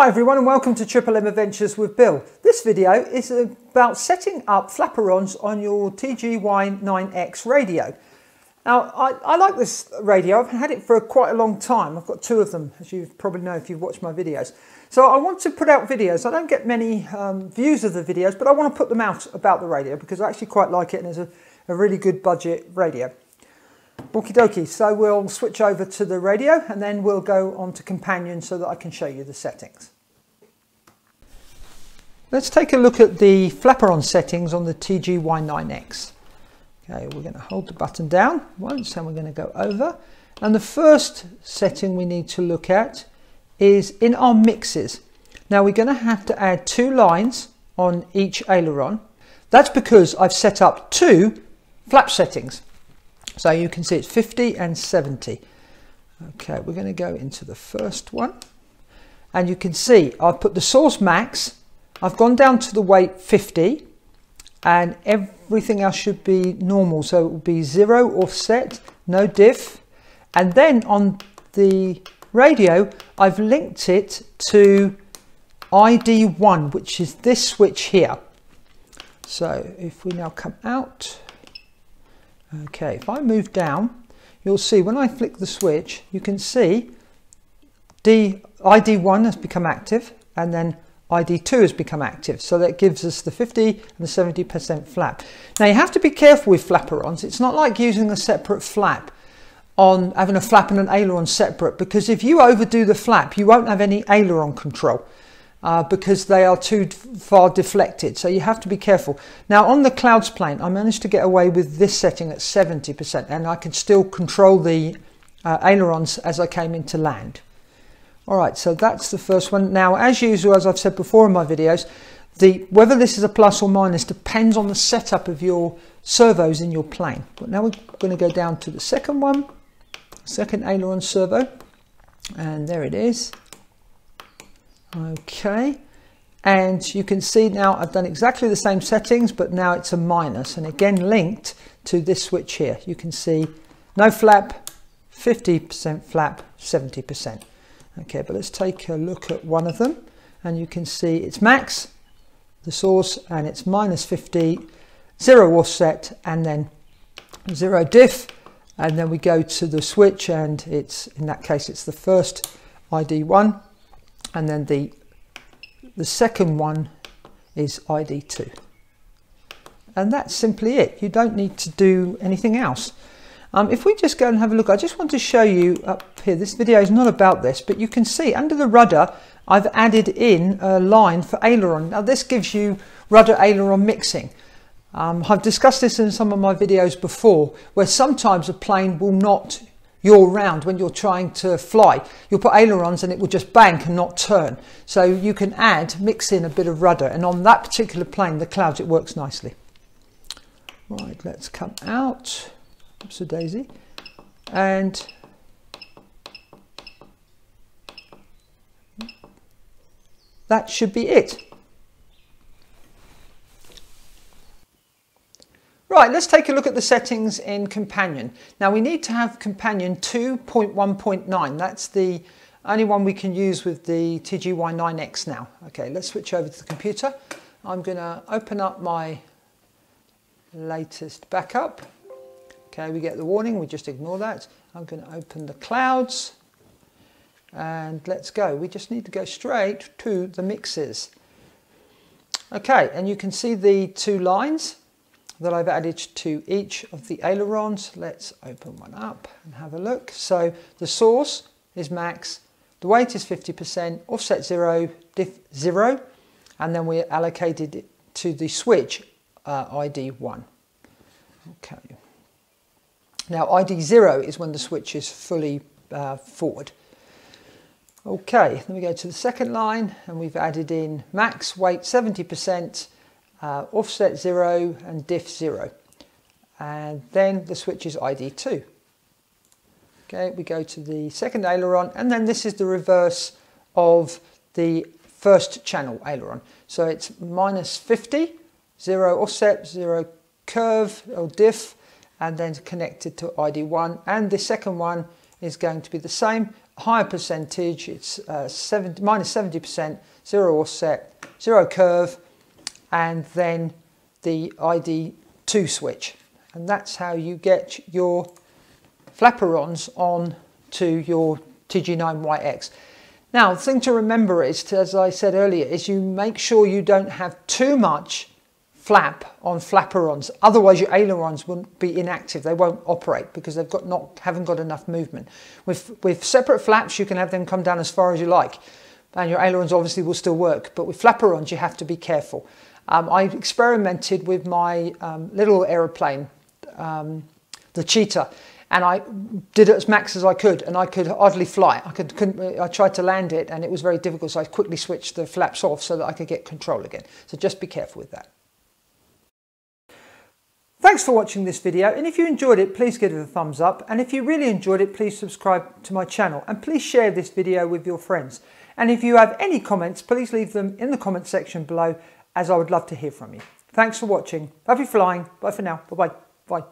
Hi everyone and welcome to Triple M Adventures with Bill. This video is about setting up flaperons on your TGY9X radio. Now I, I, like this radio, I've had it for quite a long time. I've got two of them as you probably know if you've watched my videos. So I want to put out videos. I don't get many um, views of the videos but I want to put them out about the radio because I actually quite like it and it's a, a really good budget radio. Okie dokie, so we'll switch over to the radio and then we'll go on to companion so that I can show you the settings. Let's take a look at the flaperon settings on the TGY9X. Okay, we're going to hold the button down once and we're going to go over. And the first setting we need to look at is in our mixes. Now we're going to have to add two lines on each aileron. That's because I've set up two flap settings. So you can see it's 50 and 70. Okay, we're going to go into the first one. And you can see I've put the source max. I've gone down to the weight 50 and everything else should be normal. So it will be zero offset, no diff. And then on the radio, I've linked it to ID1, which is this switch here. So if we now come out, Okay, if I move down, you'll see when I flick the switch, you can see D, ID1 has become active and then ID2 has become active. So that gives us the 50 and the 70% flap. Now you have to be careful with flaperons. It's not like using a separate flap on having a flap and an aileron separate because if you overdo the flap, you won't have any aileron control uh, because they are too far deflected. So you have to be careful. Now on the clouds plane, I managed to get away with this setting at 70% and I could still control the uh, ailerons as I came into land. All right, so that's the first one. Now, as usual, as I've said before in my videos, the, whether this is a plus or minus depends on the setup of your servos in your plane. But now we're going to go down to the second one, second aileron servo, and there it is. Okay, and you can see now I've done exactly the same settings, but now it's a minus, and again linked to this switch here. You can see no flap, 50% flap, 70%. Okay, but let's take a look at one of them, and you can see it's max, the source, and it's minus 50, zero offset, and then zero diff, and then we go to the switch, and it's in that case it's the first ID1 and then the the second one is ID2 and that's simply it. You don't need to do anything else. Um, if we just go and have a look I just want to show you up here this video is not about this but you can see under the rudder I've added in a line for aileron. Now this gives you rudder aileron mixing. Um, I've discussed this in some of my videos before where sometimes a plane will not yaw round when you're trying to fly. You'll put ailerons and it will just bank and not turn. So you can add, mix in a bit of rudder and on that particular plane, the clouds, it works nicely. Right, let's come out. Oops a daisy. And that should be it. Right, let's take a look at the settings in Companion. Now we need to have Companion 2.1.9. That's the only one we can use with the TGY9X now. Okay, let's switch over to the computer. I'm going to open up my latest backup. Okay, we get the warning, we just ignore that. I'm going to open the clouds and let's go. We just need to go straight to the mixes. Okay, and you can see the two lines that I've added to each of the ailerons. Let's open one up and have a look. So the source is max, the weight is 50%, offset zero, diff zero, and then we allocated it to the switch uh, ID one. Okay. Now ID zero is when the switch is fully uh, forward. Okay, then we go to the second line and we've added in max weight 70%, uh, offset 0 and diff 0. And then the switch is ID2. Okay, we go to the second aileron and then this is the reverse of the first channel aileron. So it's minus 50, 0 offset, 0 curve or diff and then connected to ID1 and the second one is going to be the same higher percentage, it's uh, 70, minus 70%, zero offset, zero curve, and then the ID2 switch. And that's how you get your flaperons on to your TG9YX. Now, the thing to remember is, to, as I said earlier, is you make sure you don't have too much flap on flaperons. Otherwise, your ailerons won't be inactive. They won't operate because they've got not haven't got enough movement. With with separate flaps, you can have them come down as far as you like, and your ailerons obviously will still work. But with flaperons, you have to be careful. Um, I experimented with my um, little aeroplane, um, the Cheetah, and I did it as max as I could, and I could hardly fly. I could, couldn't. I tried to land it, and it was very difficult. So I quickly switched the flaps off so that I could get control again. So just be careful with that. Thanks for watching this video and if you enjoyed it please give it a thumbs up and if you really enjoyed it please subscribe to my channel and please share this video with your friends and if you have any comments please leave them in the comment section below as I would love to hear from you. Thanks for watching. Happy flying. Bye for now. Bye bye. Bye.